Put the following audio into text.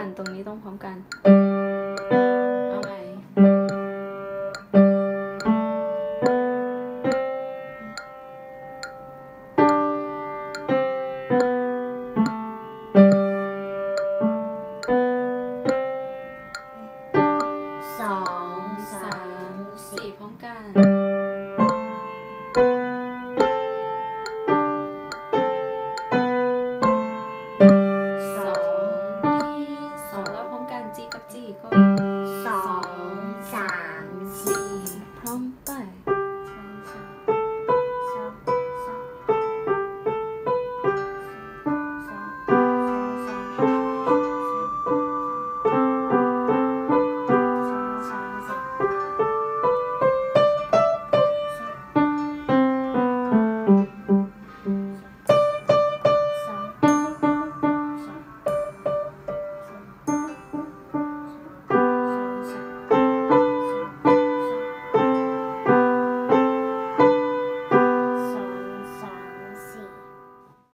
ันตรงนี้ต้องพร้อมกัน เอาใหมสองสามสี่พร้อมกัน สองสามสี่พร้อมไป